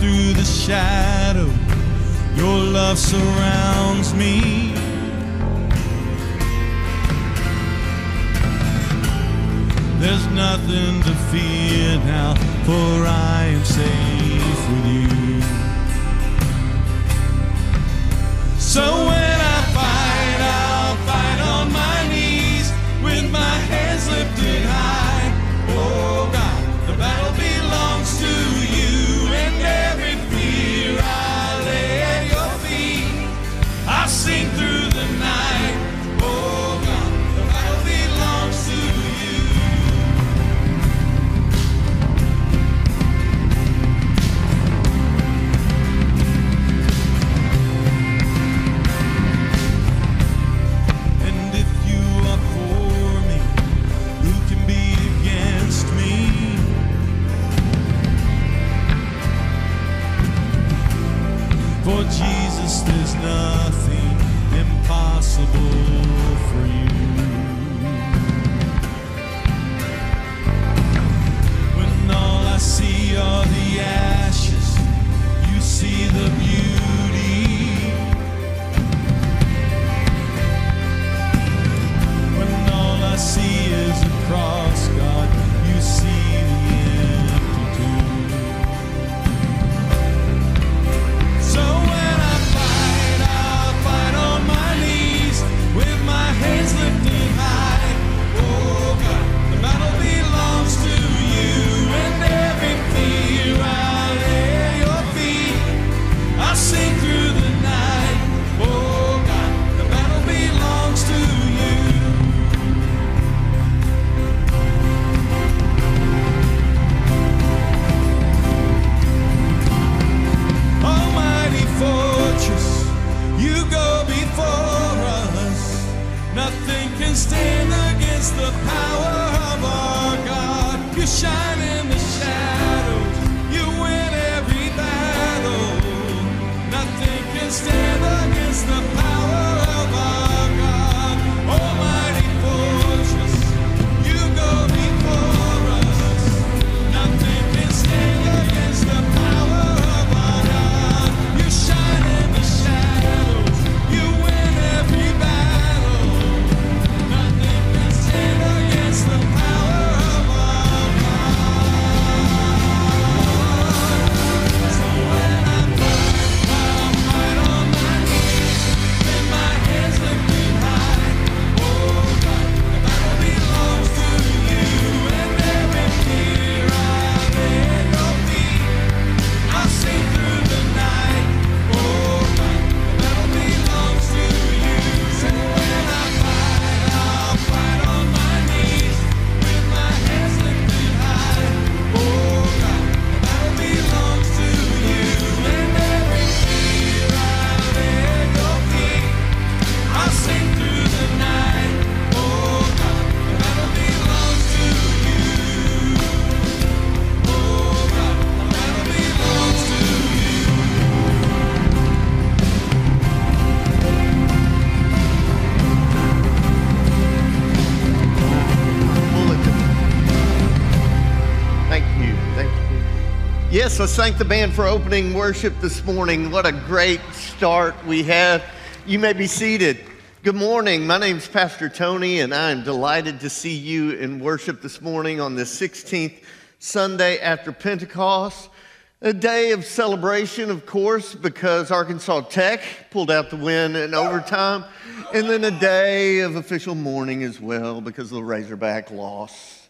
through the shadow, your love surrounds me. There's nothing to fear now, for I am safe with you. So Yes, let's thank the band for opening worship this morning. What a great start we have. You may be seated. Good morning. My name's Pastor Tony, and I am delighted to see you in worship this morning on the 16th Sunday after Pentecost. A day of celebration, of course, because Arkansas Tech pulled out the win in overtime, and then a day of official mourning as well because of the Razorback loss.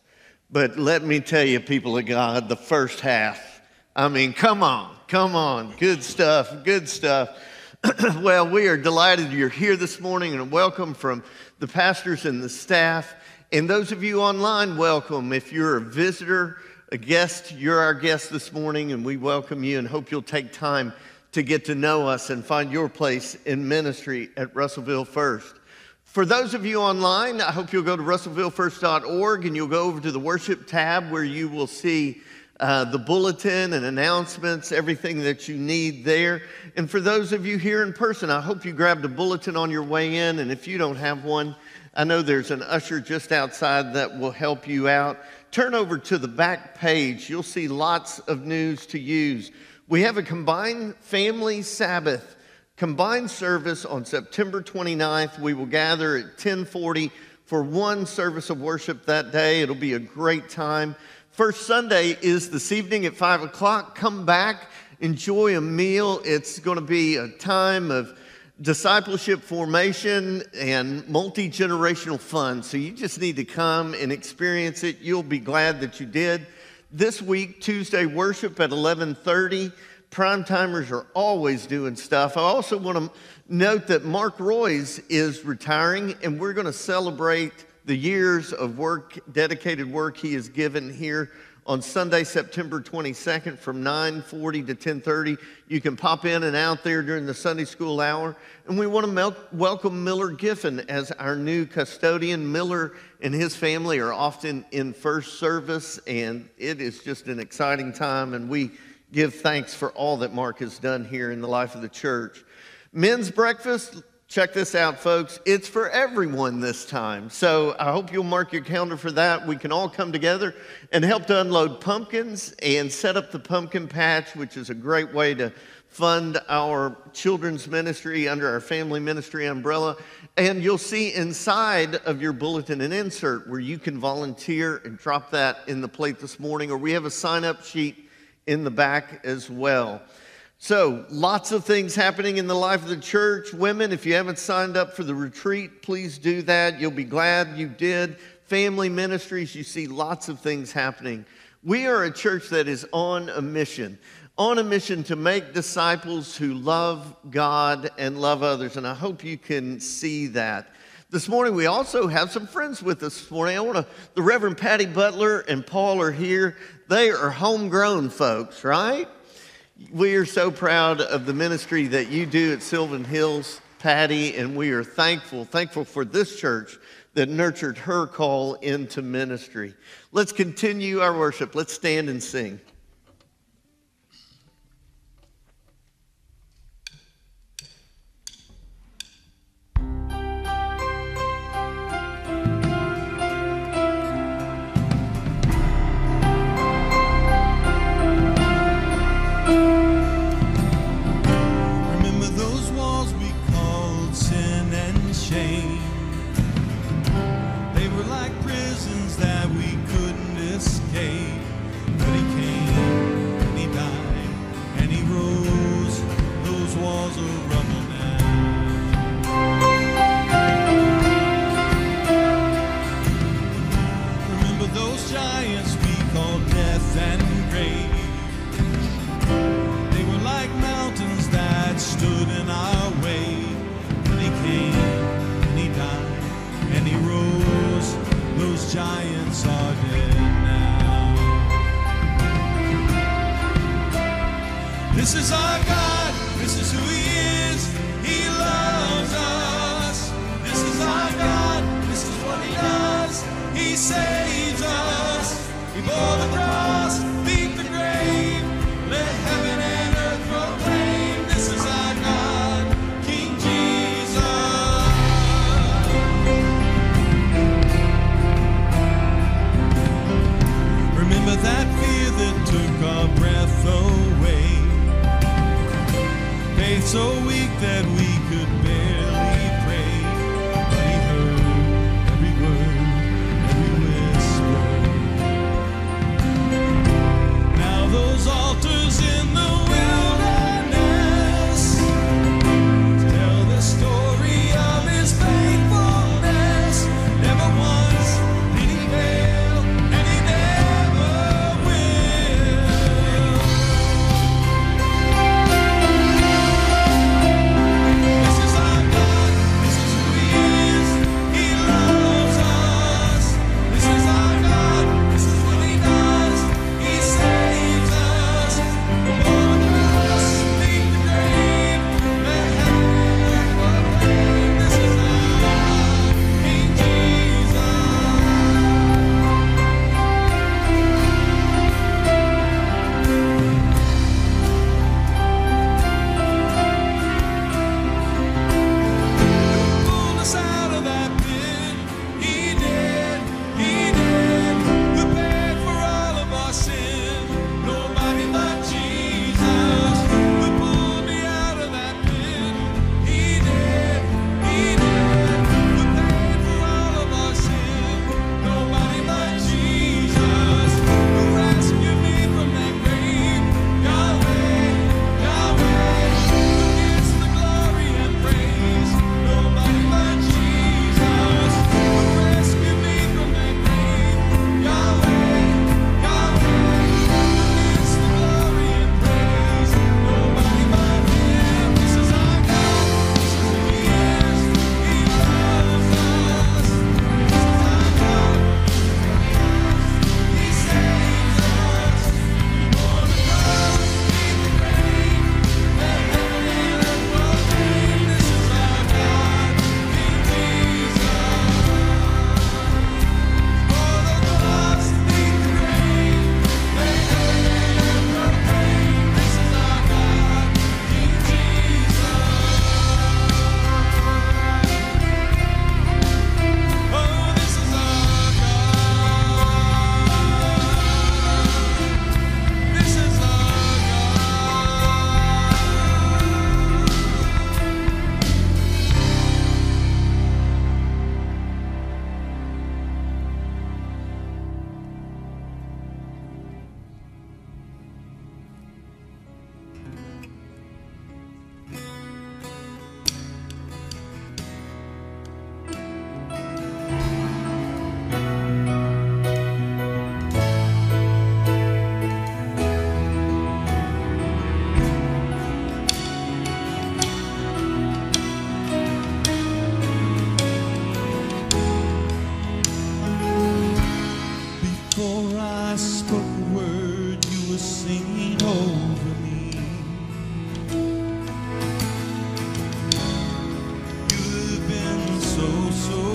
But let me tell you, people of God, the first half, I mean, come on, come on. Good stuff, good stuff. well, we are delighted you're here this morning and welcome from the pastors and the staff. And those of you online, welcome. If you're a visitor, a guest, you're our guest this morning, and we welcome you and hope you'll take time to get to know us and find your place in ministry at Russellville First. For those of you online, I hope you'll go to russellvillefirst.org and you'll go over to the worship tab where you will see uh, the bulletin and announcements, everything that you need there. And for those of you here in person, I hope you grabbed a bulletin on your way in. And if you don't have one, I know there's an usher just outside that will help you out. Turn over to the back page. You'll see lots of news to use. We have a combined family Sabbath combined service on September 29th. We will gather at 1040 for one service of worship that day. It'll be a great time. First Sunday is this evening at 5 o'clock. Come back, enjoy a meal. It's going to be a time of discipleship formation and multi generational fun. So you just need to come and experience it. You'll be glad that you did. This week, Tuesday worship at 1130. Prime timers are always doing stuff. I also want to note that Mark Royce is retiring, and we're going to celebrate the years of work, dedicated work he has given here on Sunday, September 22nd from 9:40 to 10:30. You can pop in and out there during the Sunday school hour. And we want to mel- welcome Miller Giffen as our new custodian. Miller and his family are often in first service, and it is just an exciting time. And we give thanks for all that Mark has done here in the life of the church. Men's breakfast, check this out, folks. It's for everyone this time. So I hope you'll mark your calendar for that. We can all come together and help to unload pumpkins and set up the pumpkin patch, which is a great way to fund our children's ministry under our family ministry umbrella. And you'll see inside of your bulletin an insert where you can volunteer and drop that in the plate this morning, or we have a sign up sheet in the back as well. So, lots of things happening in the life of the church. Women, if you haven't signed up for the retreat, please do that. You'll be glad you did. Family ministries, you see lots of things happening. We are a church that is on a mission, on a mission to make disciples who love God and love others. And I hope you can see that. This morning, we also have some friends with us this morning. I want to, the Reverend Patty Butler and Paul are here. They are homegrown folks, right? We are so proud of the ministry that you do at Sylvan Hills, Patty, and we are thankful, thankful for this church that nurtured her call into ministry. Let's continue our worship. Let's stand and sing. sou, sou.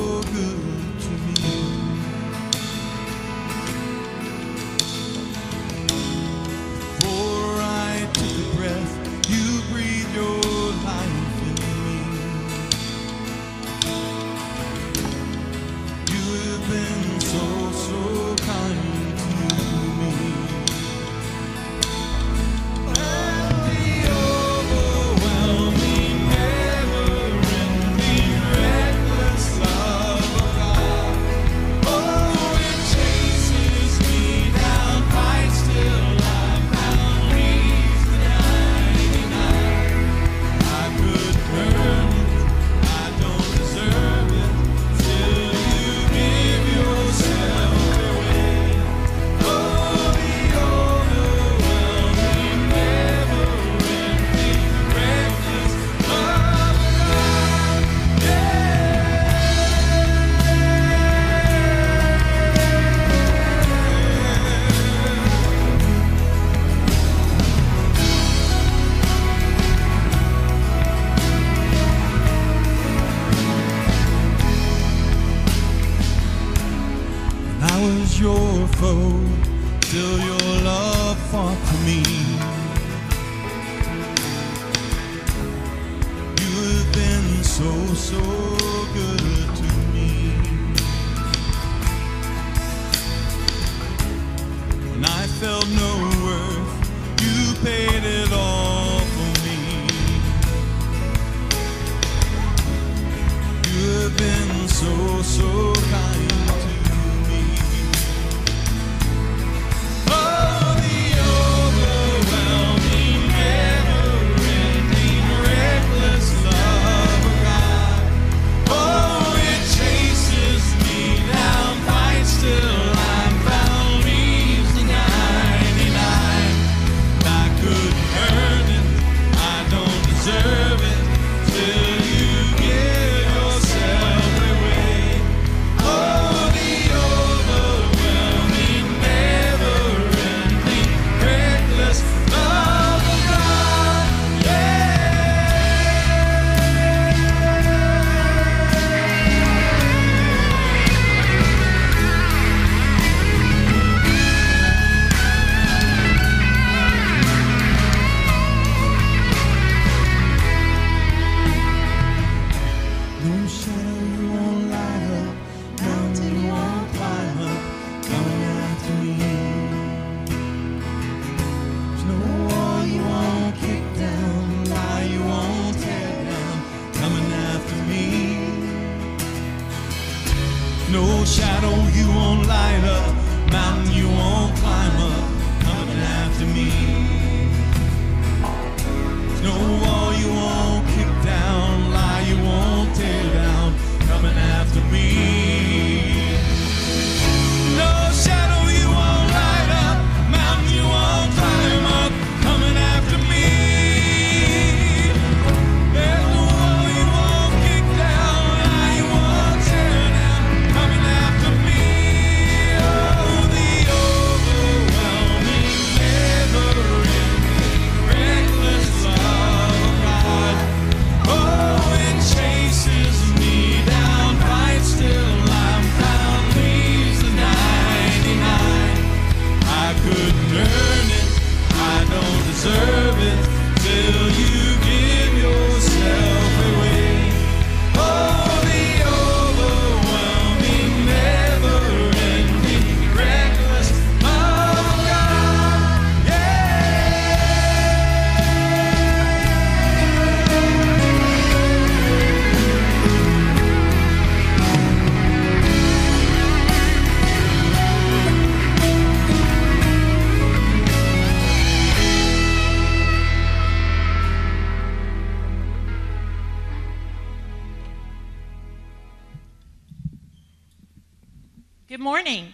Morning.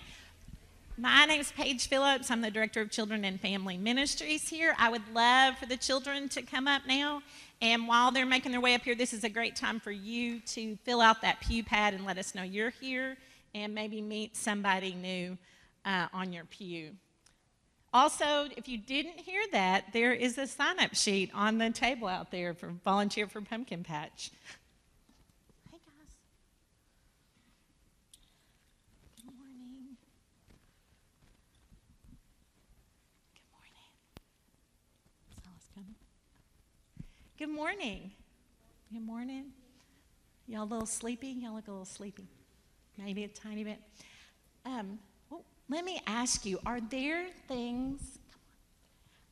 My name is Paige Phillips. I'm the Director of Children and Family Ministries here. I would love for the children to come up now. And while they're making their way up here, this is a great time for you to fill out that pew pad and let us know you're here and maybe meet somebody new uh, on your pew. Also, if you didn't hear that, there is a sign up sheet on the table out there for volunteer for Pumpkin Patch. Hey, guys. Good morning. Good morning. Silas coming? Good morning. Good morning. Y'all a little sleepy? Y'all look a little sleepy. Maybe a tiny bit. Um, well, let me ask you: Are there things?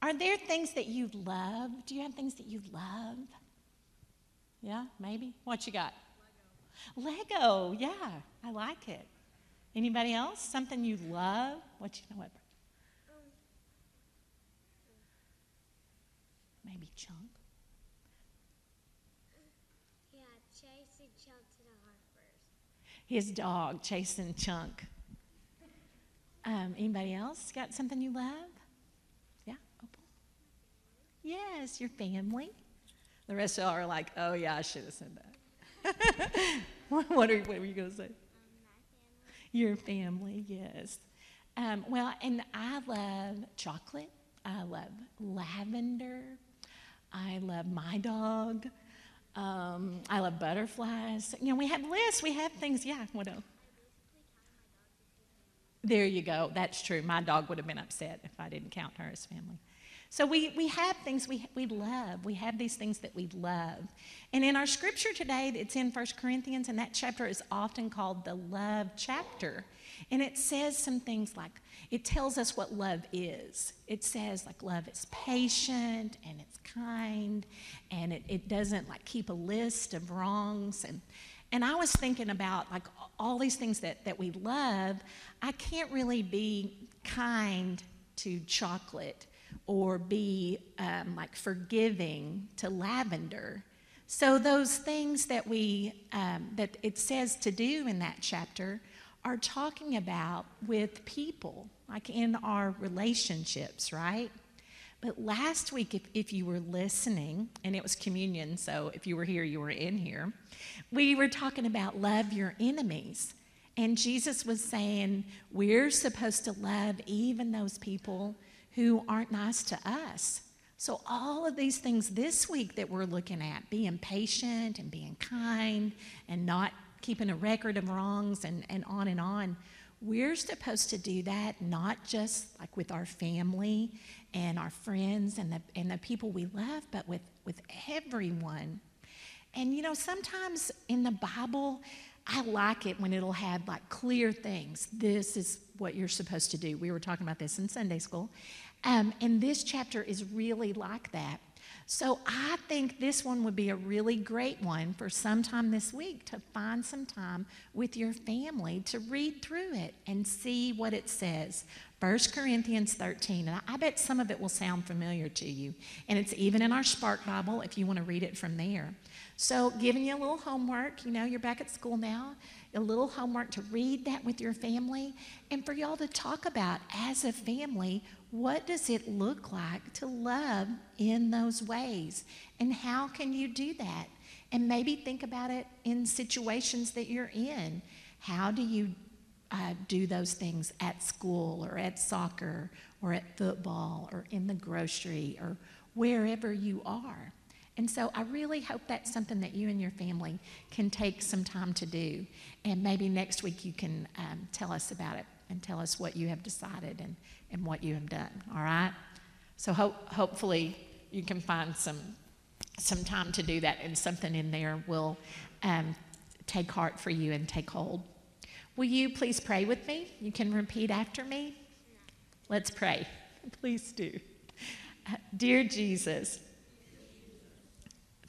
Are there things that you love? Do you have things that you love? Yeah, maybe. What you got? Lego. Lego. Yeah, I like it. Anybody else? Something you love? What you know what? Maybe chunk. Yeah, chasing Chunk to the Harpers. His dog chasing Chunk. Um, anybody else got something you love? Yeah, Opal? Yes, your family. The rest of y'all are like, oh yeah, I should have said that. what, are, what were you going to say? Your family, yes. Um, well, and I love chocolate. I love lavender. I love my dog. Um, I love butterflies. You know, we have lists. We have things. Yeah, what else? There you go. That's true. My dog would have been upset if I didn't count her as family. So we, we have things we, we love. We have these things that we love. And in our scripture today, it's in 1 Corinthians, and that chapter is often called the love chapter. And it says some things like, it tells us what love is. It says, like, love is patient and it's kind, and it, it doesn't, like, keep a list of wrongs. And, and I was thinking about, like, all these things that, that we love. I can't really be kind to chocolate or be um, like forgiving to lavender. So those things that we um, that it says to do in that chapter are talking about with people, like in our relationships, right? But last week, if, if you were listening, and it was communion, so if you were here, you were in here, we were talking about love your enemies. And Jesus was saying we're supposed to love even those people who aren't nice to us. So, all of these things this week that we're looking at being patient and being kind and not keeping a record of wrongs and, and on and on we're supposed to do that not just like with our family and our friends and the, and the people we love, but with, with everyone. And you know, sometimes in the Bible, I like it when it'll have like clear things. This is what you're supposed to do. We were talking about this in Sunday school. Um, and this chapter is really like that. So I think this one would be a really great one for sometime this week to find some time with your family to read through it and see what it says. 1 Corinthians 13, and I bet some of it will sound familiar to you. And it's even in our Spark Bible if you want to read it from there. So, giving you a little homework, you know, you're back at school now, a little homework to read that with your family and for y'all to talk about as a family what does it look like to love in those ways? And how can you do that? And maybe think about it in situations that you're in. How do you uh, do those things at school or at soccer or at football or in the grocery or wherever you are? And so I really hope that's something that you and your family can take some time to do. And maybe next week you can um, tell us about it and tell us what you have decided and, and what you have done. All right? So ho- hopefully you can find some, some time to do that, and something in there will um, take heart for you and take hold. Will you please pray with me? You can repeat after me. Let's pray. Please do. Uh, dear Jesus,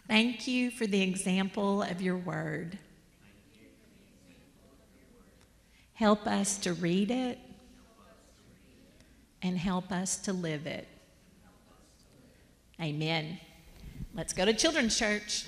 thank you for the example of your word. Help us to read it and help us to live it. Amen. Let's go to Children's Church.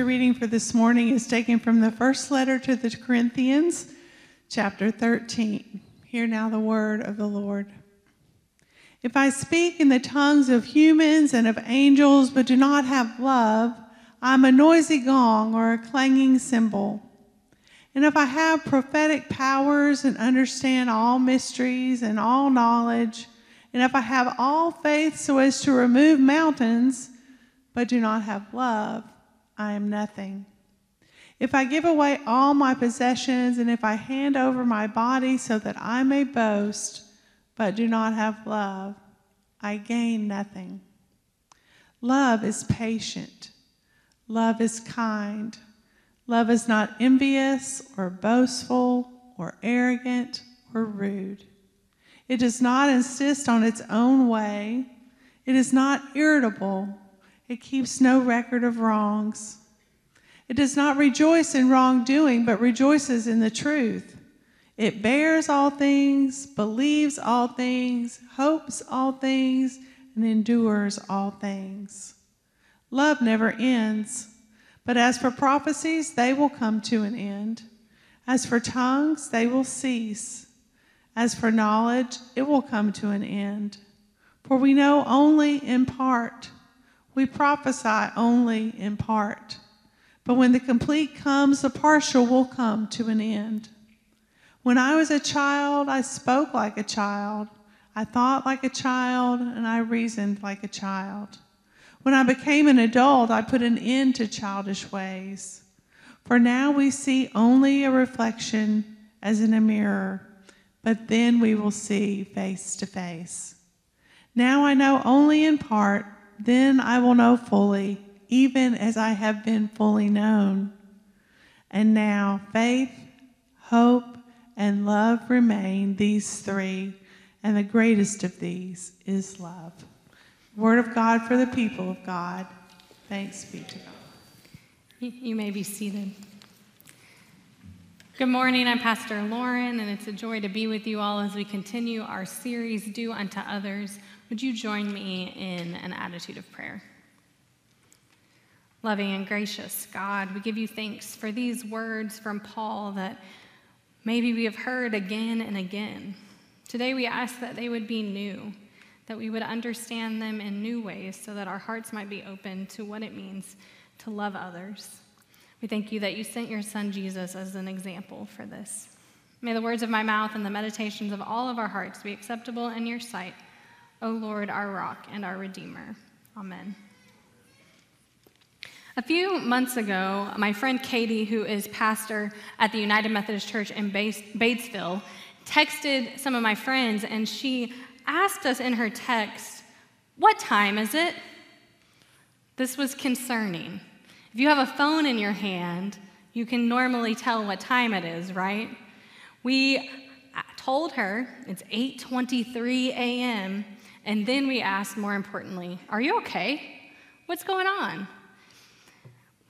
Scripture reading for this morning is taken from the first letter to the Corinthians, chapter 13. Hear now the word of the Lord. If I speak in the tongues of humans and of angels, but do not have love, I'm a noisy gong or a clanging cymbal. And if I have prophetic powers and understand all mysteries and all knowledge, and if I have all faith so as to remove mountains, but do not have love, I am nothing. If I give away all my possessions, and if I hand over my body so that I may boast, but do not have love, I gain nothing. Love is patient. Love is kind. Love is not envious or boastful or arrogant or rude. It does not insist on its own way. It is not irritable. It keeps no record of wrongs. It does not rejoice in wrongdoing, but rejoices in the truth. It bears all things, believes all things, hopes all things, and endures all things. Love never ends. But as for prophecies, they will come to an end. As for tongues, they will cease. As for knowledge, it will come to an end. For we know only in part. We prophesy only in part. But when the complete comes, the partial will come to an end. When I was a child, I spoke like a child. I thought like a child, and I reasoned like a child. When I became an adult, I put an end to childish ways. For now we see only a reflection as in a mirror, but then we will see face to face. Now I know only in part, then I will know fully, even as I have been fully known. And now faith, hope, and love remain, these three, and the greatest of these is love. Word of God for the people of God. Thanks be to God. You may be seated. Good morning. I'm Pastor Lauren, and it's a joy to be with you all as we continue our series, Do Unto Others. Would you join me in an attitude of prayer? Loving and gracious God, we give you thanks for these words from Paul that maybe we have heard again and again. Today we ask that they would be new, that we would understand them in new ways so that our hearts might be open to what it means to love others. We thank you that you sent your son Jesus as an example for this. May the words of my mouth and the meditations of all of our hearts be acceptable in your sight, O Lord, our rock and our redeemer. Amen. A few months ago, my friend Katie, who is pastor at the United Methodist Church in Batesville, texted some of my friends and she asked us in her text, What time is it? This was concerning. If you have a phone in your hand, you can normally tell what time it is, right? We uh, told her it's 8:23 a.m. and then we asked more importantly, "Are you okay? What's going on?"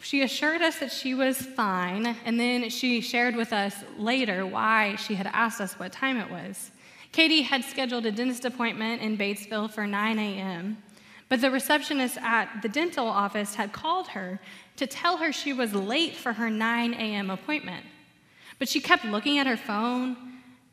She assured us that she was fine, and then she shared with us later why she had asked us what time it was. Katie had scheduled a dentist appointment in Batesville for 9 a.m., but the receptionist at the dental office had called her to tell her she was late for her 9 a.m. appointment. But she kept looking at her phone,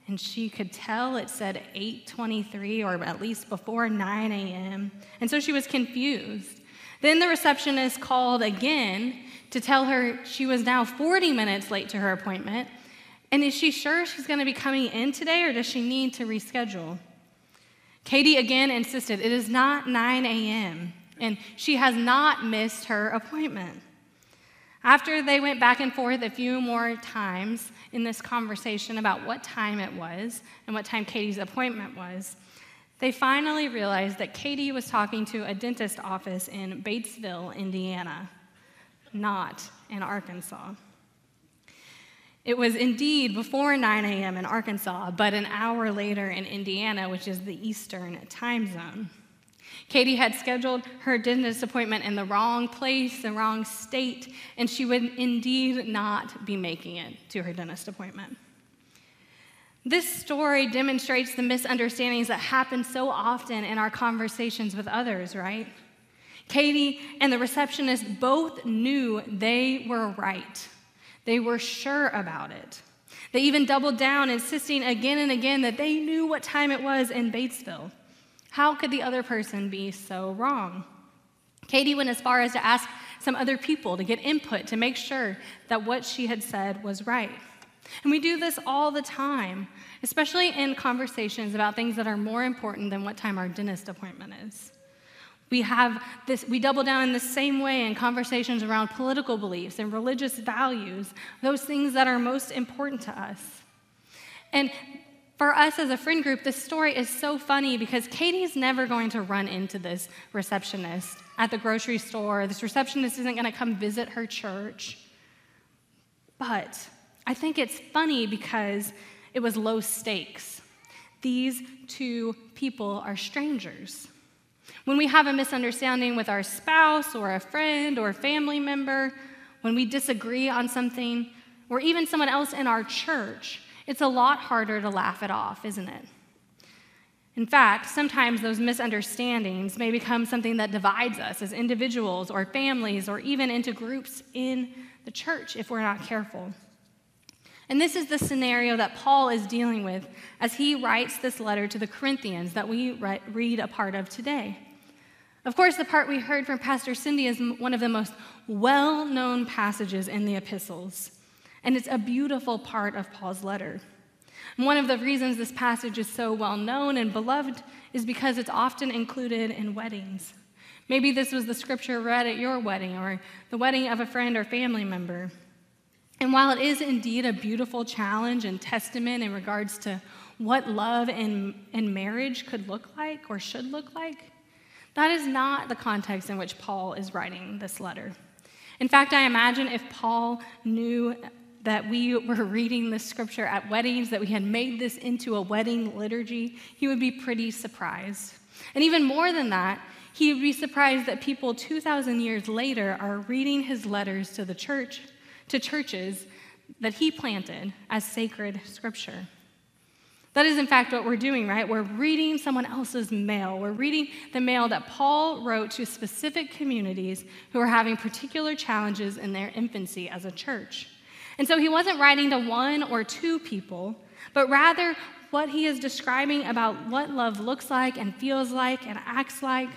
and she could tell it said 8:23 or at least before 9 a.m. And so she was confused. Then the receptionist called again to tell her she was now 40 minutes late to her appointment. And is she sure she's going to be coming in today or does she need to reschedule? Katie again insisted it is not 9 a.m. and she has not missed her appointment. After they went back and forth a few more times in this conversation about what time it was and what time Katie's appointment was, they finally realized that Katie was talking to a dentist office in Batesville, Indiana, not in Arkansas. It was indeed before 9 a.m. in Arkansas, but an hour later in Indiana, which is the Eastern time zone. Katie had scheduled her dentist appointment in the wrong place, the wrong state, and she would indeed not be making it to her dentist appointment. This story demonstrates the misunderstandings that happen so often in our conversations with others, right? Katie and the receptionist both knew they were right. They were sure about it. They even doubled down, insisting again and again that they knew what time it was in Batesville. How could the other person be so wrong? Katie went as far as to ask some other people to get input to make sure that what she had said was right. And we do this all the time, especially in conversations about things that are more important than what time our dentist appointment is. We have this, we double down in the same way in conversations around political beliefs and religious values, those things that are most important to us. And for us as a friend group, this story is so funny because Katie's never going to run into this receptionist at the grocery store. This receptionist isn't going to come visit her church. But I think it's funny because it was low stakes. These two people are strangers. When we have a misunderstanding with our spouse or a friend or a family member, when we disagree on something, or even someone else in our church, it's a lot harder to laugh it off, isn't it? In fact, sometimes those misunderstandings may become something that divides us as individuals or families or even into groups in the church if we're not careful. And this is the scenario that Paul is dealing with as he writes this letter to the Corinthians that we re- read a part of today. Of course, the part we heard from Pastor Cindy is one of the most well known passages in the epistles, and it's a beautiful part of Paul's letter. And one of the reasons this passage is so well known and beloved is because it's often included in weddings. Maybe this was the scripture read at your wedding or the wedding of a friend or family member. And while it is indeed a beautiful challenge and testament in regards to what love and, in marriage could look like or should look like, that is not the context in which Paul is writing this letter. In fact, I imagine if Paul knew that we were reading this scripture at weddings, that we had made this into a wedding liturgy, he would be pretty surprised. And even more than that, he would be surprised that people 2,000 years later are reading his letters to the church to churches that he planted as sacred scripture. That is, in fact, what we're doing, right? We're reading someone else's mail. We're reading the mail that Paul wrote to specific communities who are having particular challenges in their infancy as a church. And so he wasn't writing to one or two people, but rather what he is describing about what love looks like and feels like and acts like.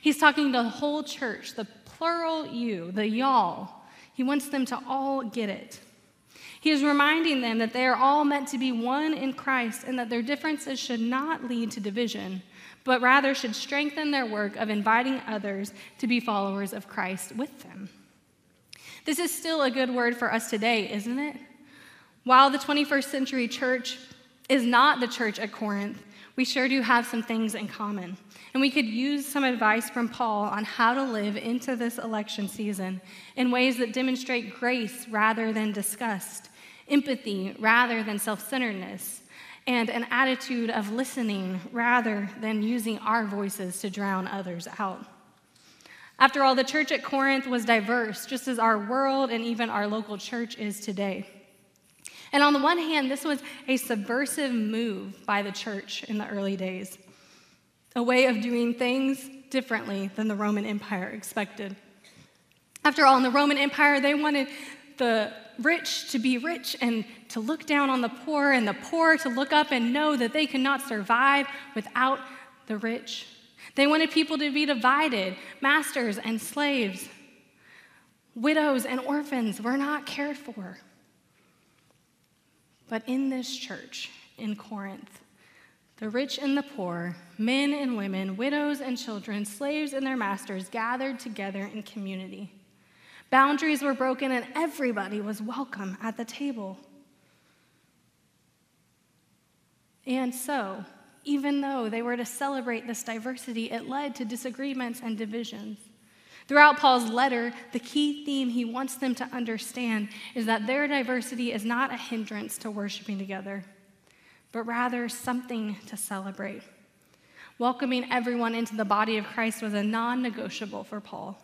He's talking to the whole church, the plural you, the y'all. He wants them to all get it. He is reminding them that they are all meant to be one in Christ and that their differences should not lead to division, but rather should strengthen their work of inviting others to be followers of Christ with them. This is still a good word for us today, isn't it? While the 21st century church is not the church at Corinth, we sure do have some things in common. And we could use some advice from Paul on how to live into this election season in ways that demonstrate grace rather than disgust, empathy rather than self centeredness, and an attitude of listening rather than using our voices to drown others out. After all, the church at Corinth was diverse, just as our world and even our local church is today. And on the one hand, this was a subversive move by the church in the early days, a way of doing things differently than the Roman Empire expected. After all, in the Roman Empire, they wanted the rich to be rich and to look down on the poor, and the poor to look up and know that they could not survive without the rich. They wanted people to be divided, masters and slaves. Widows and orphans were not cared for. But in this church in Corinth, the rich and the poor, men and women, widows and children, slaves and their masters gathered together in community. Boundaries were broken and everybody was welcome at the table. And so, even though they were to celebrate this diversity, it led to disagreements and divisions. Throughout Paul's letter, the key theme he wants them to understand is that their diversity is not a hindrance to worshiping together, but rather something to celebrate. Welcoming everyone into the body of Christ was a non negotiable for Paul.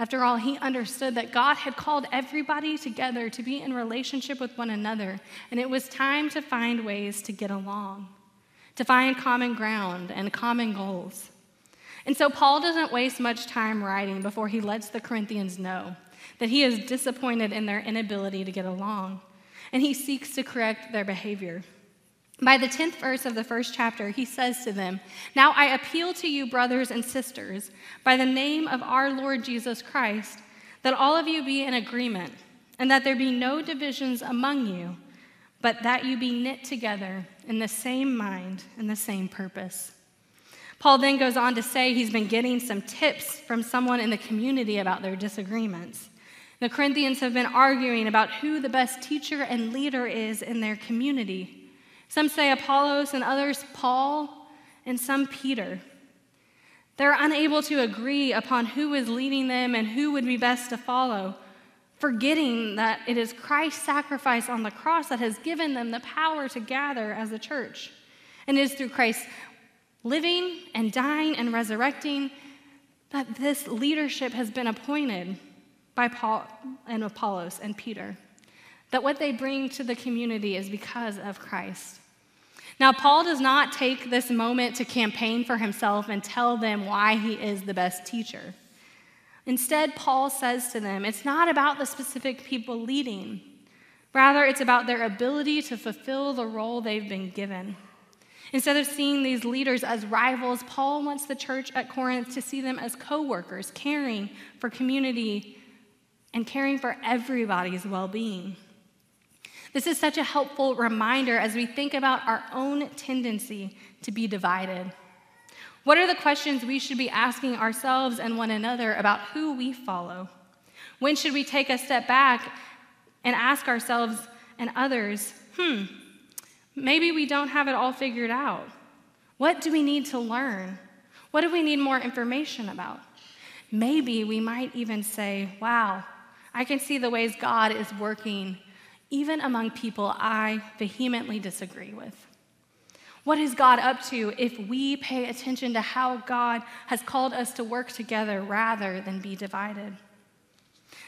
After all, he understood that God had called everybody together to be in relationship with one another, and it was time to find ways to get along, to find common ground and common goals. And so Paul doesn't waste much time writing before he lets the Corinthians know that he is disappointed in their inability to get along, and he seeks to correct their behavior. By the 10th verse of the first chapter, he says to them, Now I appeal to you, brothers and sisters, by the name of our Lord Jesus Christ, that all of you be in agreement, and that there be no divisions among you, but that you be knit together in the same mind and the same purpose. Paul then goes on to say he's been getting some tips from someone in the community about their disagreements. The Corinthians have been arguing about who the best teacher and leader is in their community. Some say Apollos, and others Paul, and some Peter. They're unable to agree upon who is leading them and who would be best to follow, forgetting that it is Christ's sacrifice on the cross that has given them the power to gather as a church. And it is through Christ's living and dying and resurrecting that this leadership has been appointed by Paul and Apollos and Peter. That what they bring to the community is because of Christ. Now, Paul does not take this moment to campaign for himself and tell them why he is the best teacher. Instead, Paul says to them, it's not about the specific people leading. Rather, it's about their ability to fulfill the role they've been given. Instead of seeing these leaders as rivals, Paul wants the church at Corinth to see them as co workers, caring for community and caring for everybody's well being. This is such a helpful reminder as we think about our own tendency to be divided. What are the questions we should be asking ourselves and one another about who we follow? When should we take a step back and ask ourselves and others, hmm, maybe we don't have it all figured out? What do we need to learn? What do we need more information about? Maybe we might even say, wow, I can see the ways God is working even among people I vehemently disagree with. What is God up to if we pay attention to how God has called us to work together rather than be divided?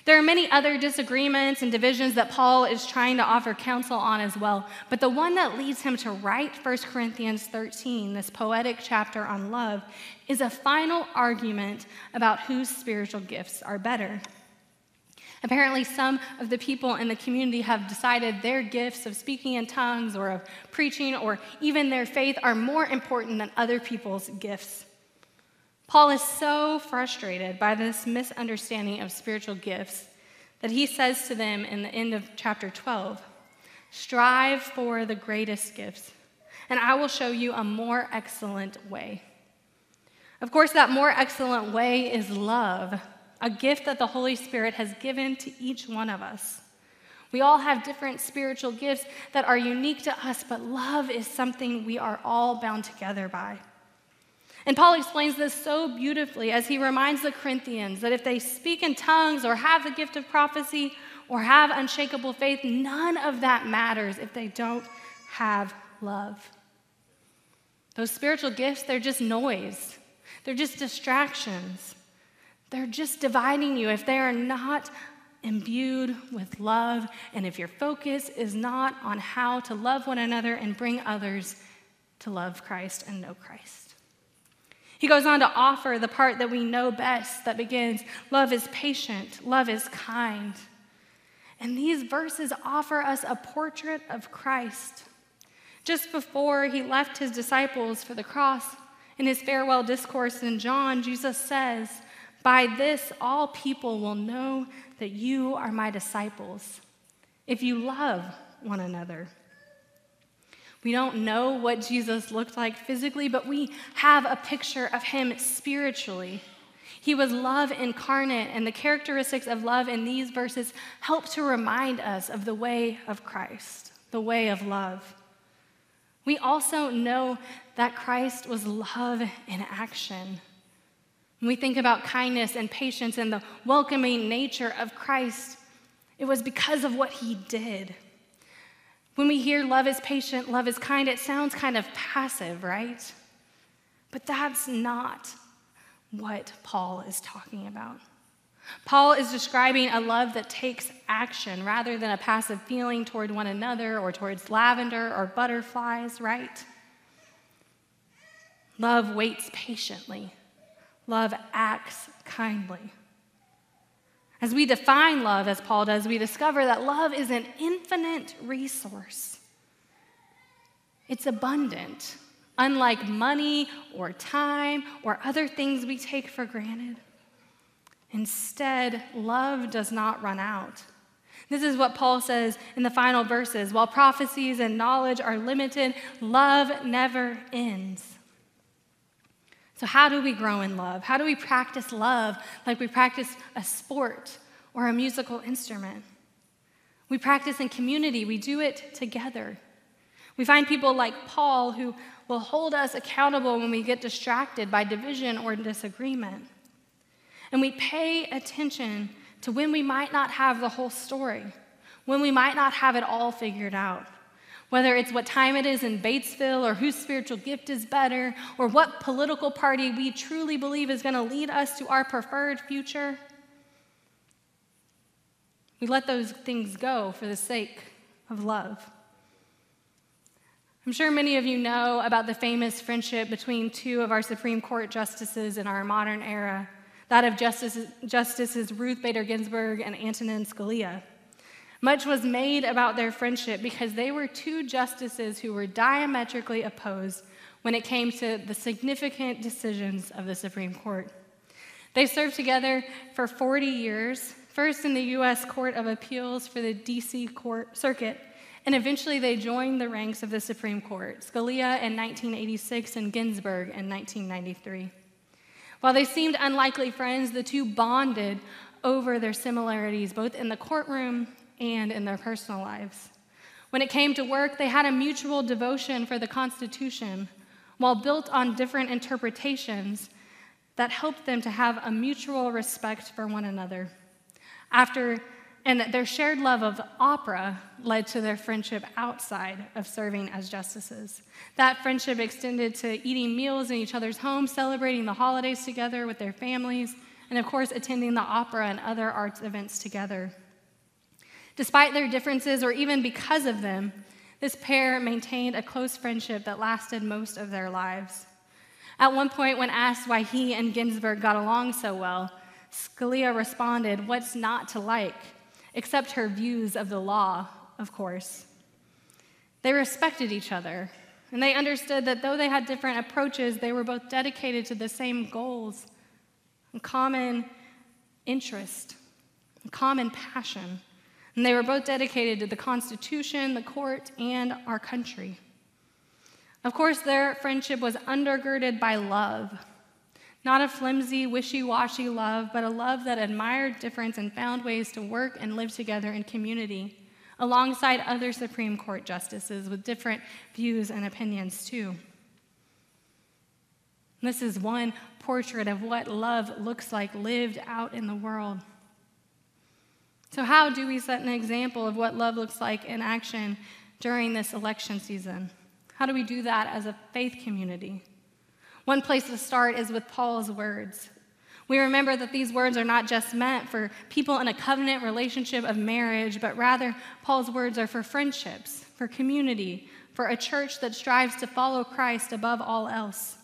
There are many other disagreements and divisions that Paul is trying to offer counsel on as well, but the one that leads him to write 1 Corinthians 13, this poetic chapter on love, is a final argument about whose spiritual gifts are better. Apparently, some of the people in the community have decided their gifts of speaking in tongues or of preaching or even their faith are more important than other people's gifts. Paul is so frustrated by this misunderstanding of spiritual gifts that he says to them in the end of chapter 12 Strive for the greatest gifts, and I will show you a more excellent way. Of course, that more excellent way is love a gift that the Holy Spirit has given to each one of us. We all have different spiritual gifts that are unique to us, but love is something we are all bound together by. And Paul explains this so beautifully as he reminds the Corinthians that if they speak in tongues or have the gift of prophecy or have unshakable faith, none of that matters if they don't have love. Those spiritual gifts, they're just noise, they're just distractions. They're just dividing you if they are not imbued with love and if your focus is not on how to love one another and bring others to love Christ and know Christ. He goes on to offer the part that we know best that begins love is patient, love is kind. And these verses offer us a portrait of Christ. Just before he left his disciples for the cross, in his farewell discourse in John, Jesus says, by this, all people will know that you are my disciples, if you love one another. We don't know what Jesus looked like physically, but we have a picture of him spiritually. He was love incarnate, and the characteristics of love in these verses help to remind us of the way of Christ, the way of love. We also know that Christ was love in action. When we think about kindness and patience and the welcoming nature of Christ, it was because of what he did. When we hear love is patient, love is kind, it sounds kind of passive, right? But that's not what Paul is talking about. Paul is describing a love that takes action rather than a passive feeling toward one another or towards lavender or butterflies, right? Love waits patiently. Love acts kindly. As we define love, as Paul does, we discover that love is an infinite resource. It's abundant, unlike money or time or other things we take for granted. Instead, love does not run out. This is what Paul says in the final verses. While prophecies and knowledge are limited, love never ends. So, how do we grow in love? How do we practice love like we practice a sport or a musical instrument? We practice in community, we do it together. We find people like Paul who will hold us accountable when we get distracted by division or disagreement. And we pay attention to when we might not have the whole story, when we might not have it all figured out. Whether it's what time it is in Batesville, or whose spiritual gift is better, or what political party we truly believe is going to lead us to our preferred future, we let those things go for the sake of love. I'm sure many of you know about the famous friendship between two of our Supreme Court justices in our modern era, that of Justices, Justices Ruth Bader Ginsburg and Antonin Scalia. Much was made about their friendship because they were two justices who were diametrically opposed when it came to the significant decisions of the Supreme Court. They served together for 40 years, first in the U.S. Court of Appeals for the D.C. Court Circuit, and eventually they joined the ranks of the Supreme Court, Scalia in 1986 and Ginsburg in 1993. While they seemed unlikely friends, the two bonded over their similarities, both in the courtroom and in their personal lives. When it came to work, they had a mutual devotion for the Constitution, while built on different interpretations that helped them to have a mutual respect for one another. After and their shared love of opera led to their friendship outside of serving as justices. That friendship extended to eating meals in each other's homes, celebrating the holidays together with their families, and of course, attending the opera and other arts events together. Despite their differences, or even because of them, this pair maintained a close friendship that lasted most of their lives. At one point, when asked why he and Ginsburg got along so well, Scalia responded, What's not to like? Except her views of the law, of course. They respected each other, and they understood that though they had different approaches, they were both dedicated to the same goals, and common interest, and common passion. And they were both dedicated to the Constitution, the court, and our country. Of course, their friendship was undergirded by love. Not a flimsy, wishy washy love, but a love that admired difference and found ways to work and live together in community, alongside other Supreme Court justices with different views and opinions, too. This is one portrait of what love looks like lived out in the world. So, how do we set an example of what love looks like in action during this election season? How do we do that as a faith community? One place to start is with Paul's words. We remember that these words are not just meant for people in a covenant relationship of marriage, but rather, Paul's words are for friendships, for community, for a church that strives to follow Christ above all else.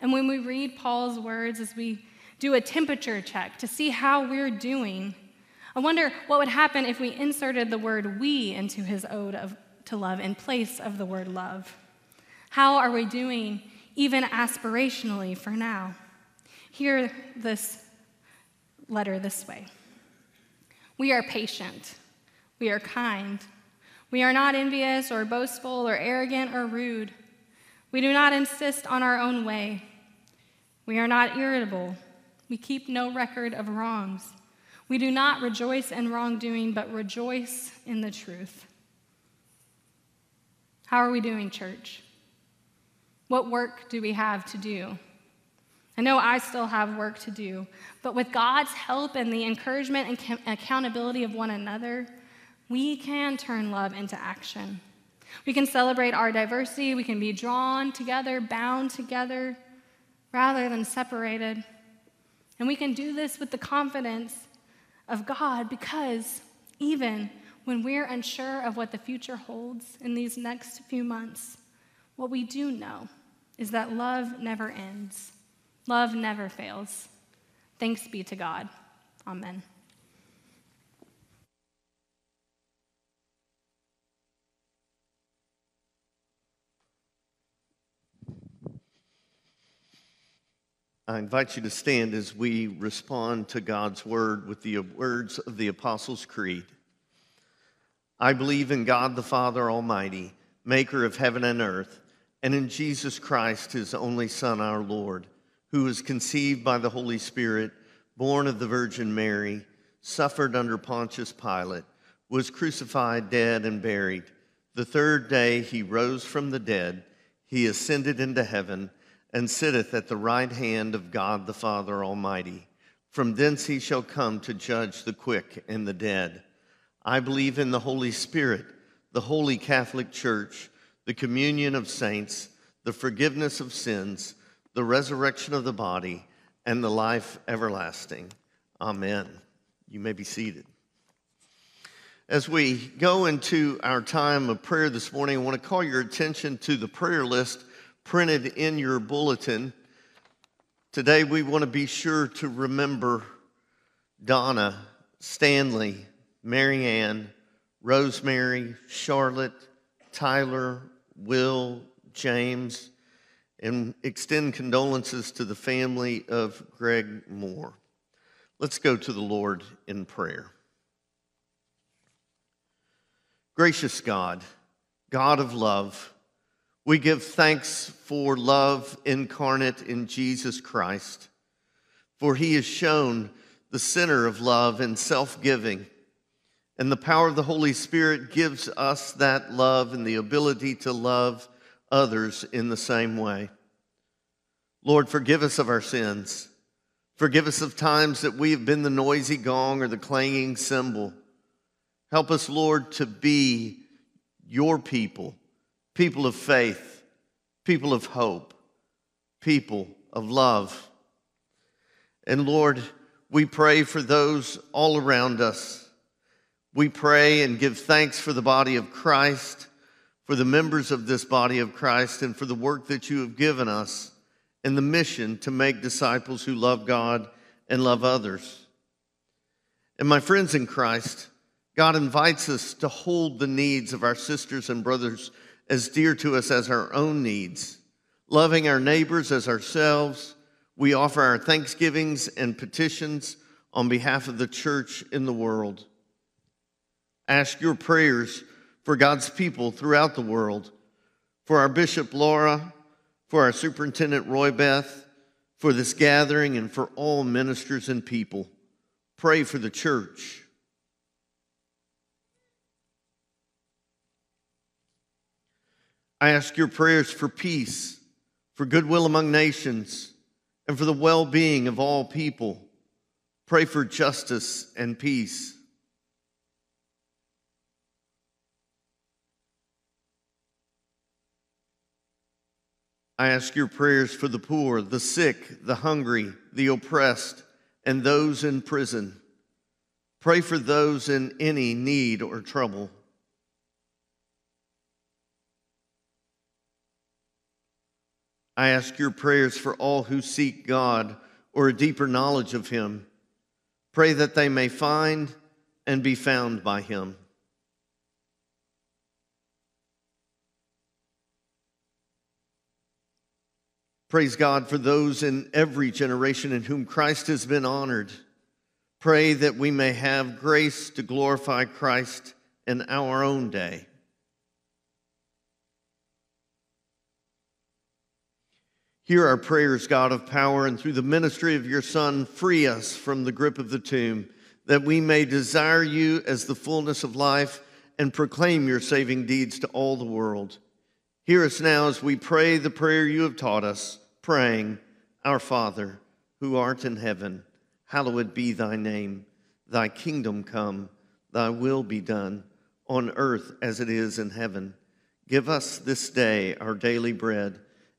And when we read Paul's words, as we do a temperature check to see how we're doing, I wonder what would happen if we inserted the word we into his ode of, to love in place of the word love. How are we doing, even aspirationally, for now? Hear this letter this way We are patient, we are kind, we are not envious or boastful or arrogant or rude. We do not insist on our own way. We are not irritable. We keep no record of wrongs. We do not rejoice in wrongdoing, but rejoice in the truth. How are we doing, church? What work do we have to do? I know I still have work to do, but with God's help and the encouragement and accountability of one another, we can turn love into action. We can celebrate our diversity, we can be drawn together, bound together, rather than separated. And we can do this with the confidence of God because even when we're unsure of what the future holds in these next few months, what we do know is that love never ends. Love never fails. Thanks be to God. Amen. I invite you to stand as we respond to God's word with the words of the Apostles' Creed. I believe in God the Father Almighty, maker of heaven and earth, and in Jesus Christ, his only Son, our Lord, who was conceived by the Holy Spirit, born of the Virgin Mary, suffered under Pontius Pilate, was crucified, dead, and buried. The third day he rose from the dead, he ascended into heaven, and sitteth at the right hand of God the Father Almighty. From thence he shall come to judge the quick and the dead. I believe in the Holy Spirit, the holy Catholic Church, the communion of saints, the forgiveness of sins, the resurrection of the body, and the life everlasting. Amen. You may be seated. As we go into our time of prayer this morning, I want to call your attention to the prayer list printed in your bulletin. Today, we want to be sure to remember Donna, Stanley, Marianne, Rosemary, Charlotte, Tyler, Will, James, and extend condolences to the family of Greg Moore. Let's go to the Lord in prayer. Gracious God, God of love, we give thanks for love incarnate in Jesus Christ, for he has shown the center of love in self giving. And the power of the Holy Spirit gives us that love and the ability to love others in the same way. Lord, forgive us of our sins. Forgive us of times that we have been the noisy gong or the clanging cymbal. Help us, Lord, to be your people, people of faith, people of hope, people of love. And Lord, we pray for those all around us. We pray and give thanks for the body of Christ, for the members of this body of Christ, and for the work that you have given us and the mission to make disciples who love God and love others. And my friends in Christ, God invites us to hold the needs of our sisters and brothers as dear to us as our own needs. Loving our neighbors as ourselves, we offer our thanksgivings and petitions on behalf of the church in the world. Ask your prayers for God's people throughout the world, for our Bishop Laura, for our Superintendent Roy Beth, for this gathering, and for all ministers and people. Pray for the church. I ask your prayers for peace, for goodwill among nations, and for the well being of all people. Pray for justice and peace. I ask your prayers for the poor, the sick, the hungry, the oppressed, and those in prison. Pray for those in any need or trouble. I ask your prayers for all who seek God or a deeper knowledge of Him. Pray that they may find and be found by Him. Praise God for those in every generation in whom Christ has been honored. Pray that we may have grace to glorify Christ in our own day. Hear our prayers, God of power, and through the ministry of your Son, free us from the grip of the tomb, that we may desire you as the fullness of life and proclaim your saving deeds to all the world. Hear us now as we pray the prayer you have taught us, praying, Our Father, who art in heaven, hallowed be thy name. Thy kingdom come, thy will be done, on earth as it is in heaven. Give us this day our daily bread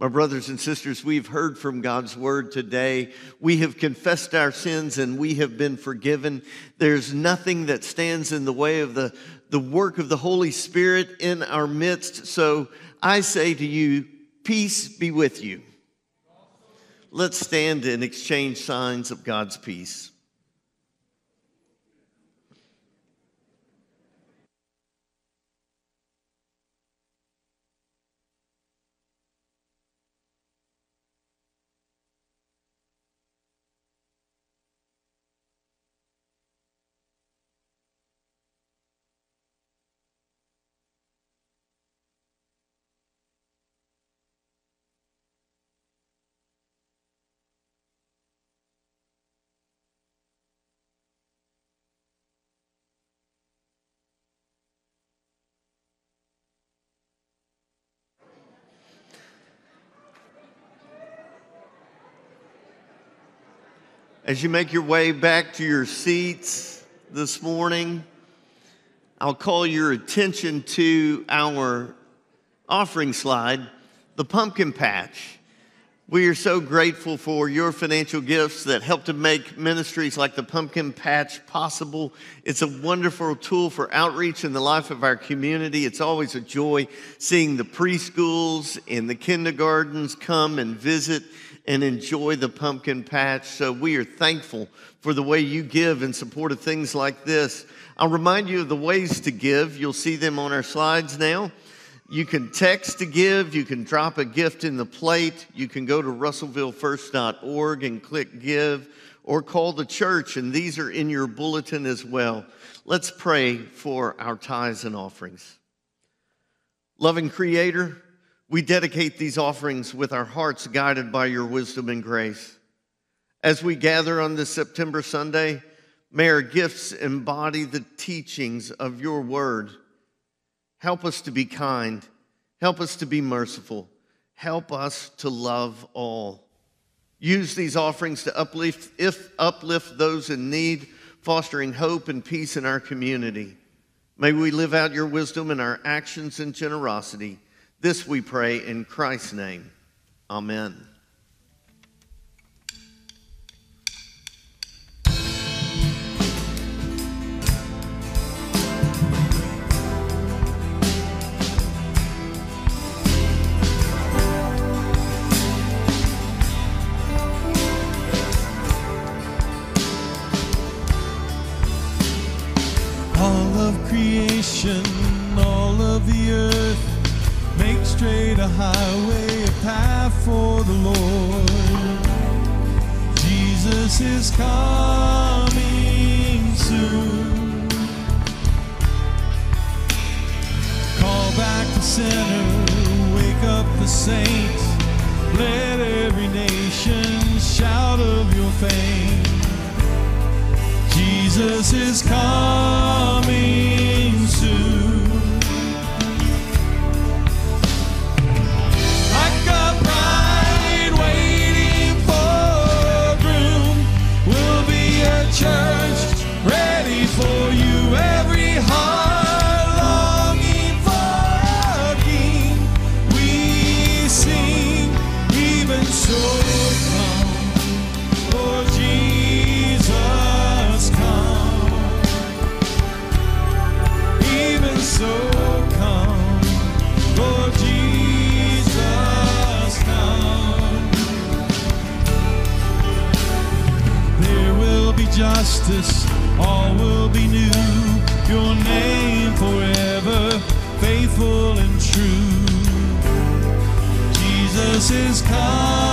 My brothers and sisters, we've heard from God's word today. We have confessed our sins and we have been forgiven. There's nothing that stands in the way of the, the work of the Holy Spirit in our midst. So I say to you, peace be with you. Let's stand and exchange signs of God's peace. As you make your way back to your seats this morning, I'll call your attention to our offering slide, the pumpkin patch. We are so grateful for your financial gifts that help to make ministries like the Pumpkin Patch possible. It's a wonderful tool for outreach in the life of our community. It's always a joy seeing the preschools and the kindergartens come and visit and enjoy the pumpkin patch. So we are thankful for the way you give in support of things like this. I'll remind you of the ways to give. You'll see them on our slides now. You can text to give, you can drop a gift in the plate, you can go to russellvillefirst.org and click give, or call the church, and these are in your bulletin as well. Let's pray for our tithes and offerings. Loving Creator, we dedicate these offerings with our hearts guided by your wisdom and grace. As we gather on this September Sunday, may our gifts embody the teachings of your word. Help us to be kind. Help us to be merciful. Help us to love all. Use these offerings to uplift, if, uplift those in need, fostering hope and peace in our community. May we live out your wisdom in our actions and generosity. This we pray in Christ's name. Amen. All of creation, straight a highway, a path for the Lord. Jesus is coming soon. Call back the sinner, wake up the saint. Let every nation shout of your fame. Jesus is coming Your name forever, faithful and true. Jesus is coming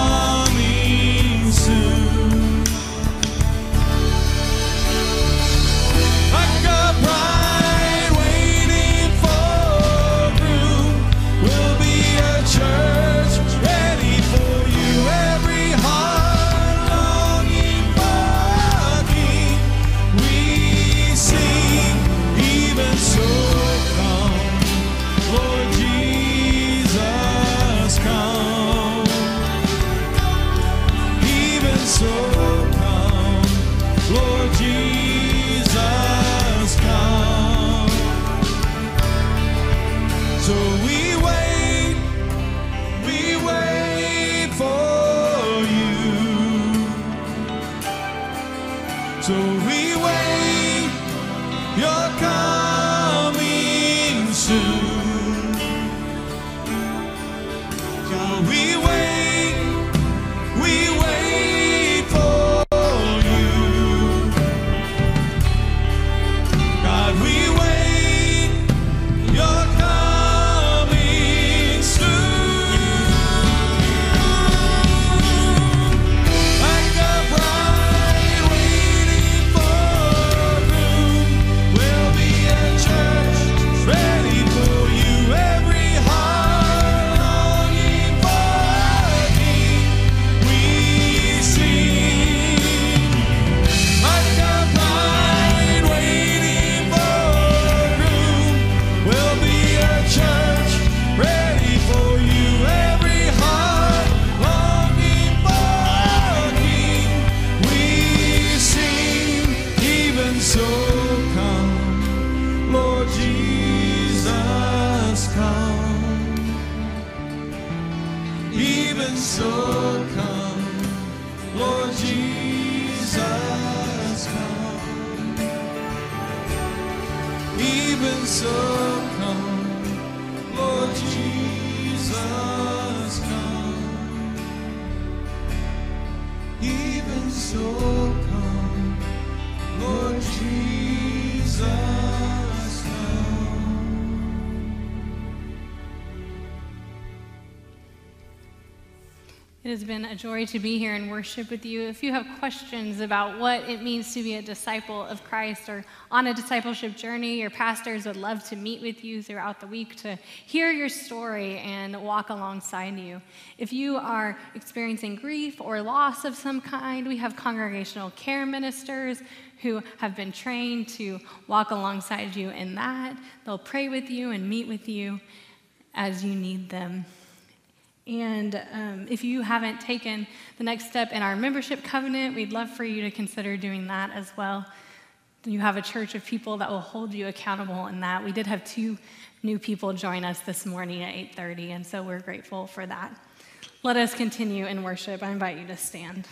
Jesus, come. Even so, come, Lord Jesus, It has been a joy to be here and worship with you. If you have questions about what it means to be a disciple of Christ or on a discipleship journey, your pastors would love to meet with you throughout the week to hear your story and walk alongside you. If you are experiencing grief or loss of some kind, we have congregational care ministers who have been trained to walk alongside you in that. They'll pray with you and meet with you as you need them. And um, if you haven't taken the next step in our membership covenant, we'd love for you to consider doing that as well. You have a church of people that will hold you accountable in that. We did have two new people join us this morning at 8:30, and so we're grateful for that. Let us continue in worship. I invite you to stand.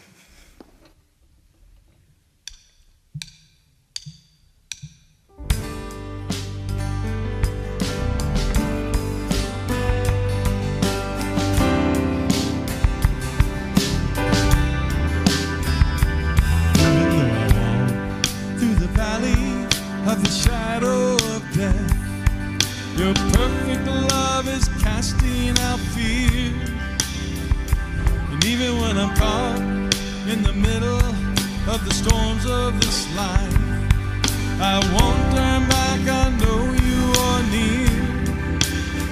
Of the shadow of death. Your perfect love is casting out fear. And even when I'm caught in the middle of the storms of this life, I won't turn back. I know you are near.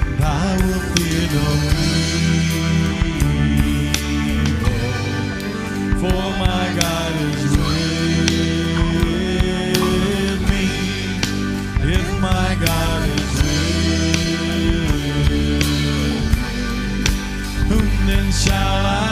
And I will fear no evil, for my God is shall I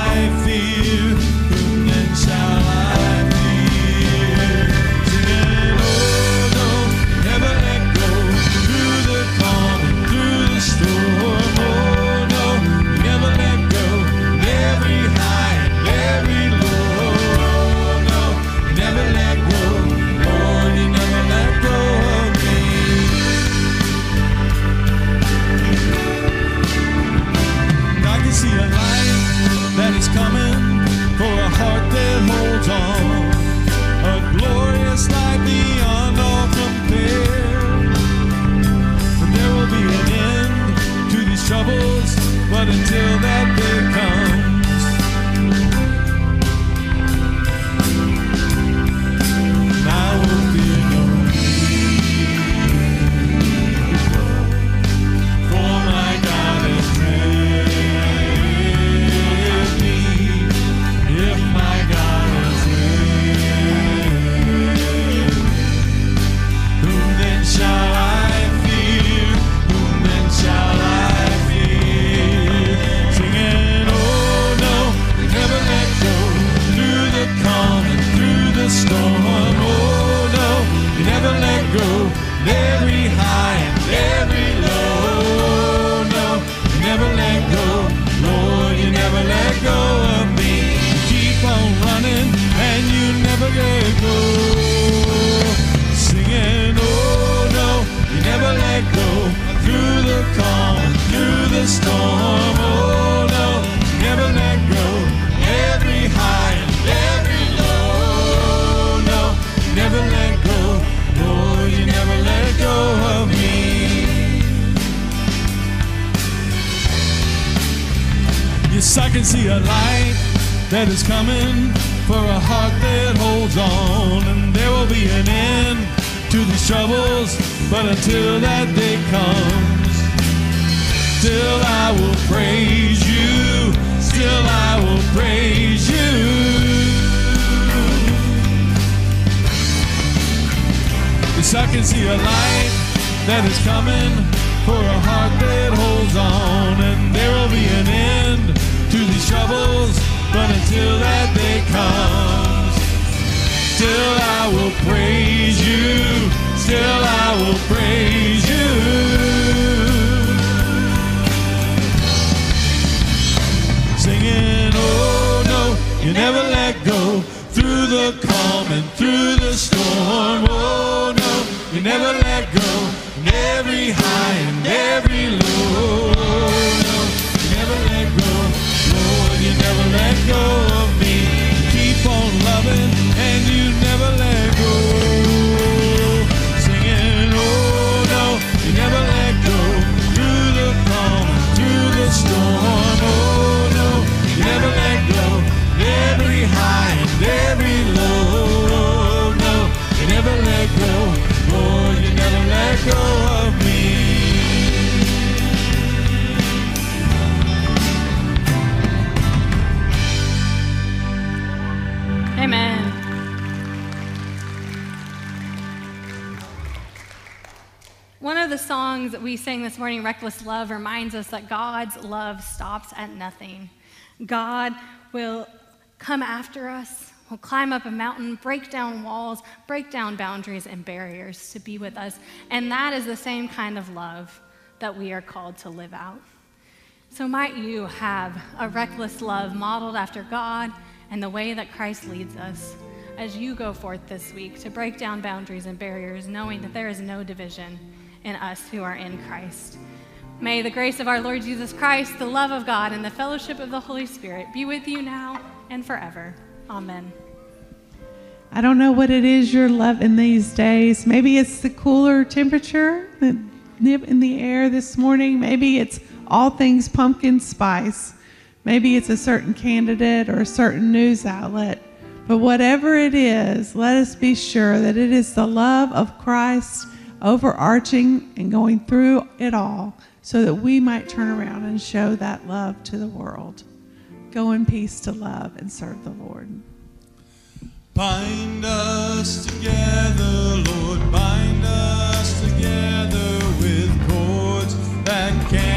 Yes, I can see a light that is coming for a heart that holds on, and there will be an end to these troubles. But until that day comes, still I will praise you. Still I will praise you. Singing, oh no, you never let go through the calm and through the storm. Oh you never let go. In every high and every low. No, you never let go, Lord, you never let go songs that we sang this morning, Reckless Love, reminds us that God's love stops at nothing. God will come after us, will climb up a mountain, break down walls, break down boundaries and barriers to be with us. And that is the same kind of love that we are called to live out. So might you have a reckless love modeled after God and the way that Christ leads us as you go forth this week to break down boundaries and barriers, knowing that there is no division in us who are in Christ. May the grace of our Lord Jesus Christ, the love of God, and the fellowship of the Holy Spirit be with you now and forever. Amen. I don't know what it is you're loving these days. Maybe it's the cooler temperature, in the air this morning. Maybe it's all things pumpkin spice. Maybe it's a certain candidate or a certain news outlet. But whatever it is, let us be sure that it is the love of Christ overarching and going through it all so that we might turn around and show that love to the world. Go in peace to love and serve the Lord. Bind us together, Lord, bind us together with cords that can.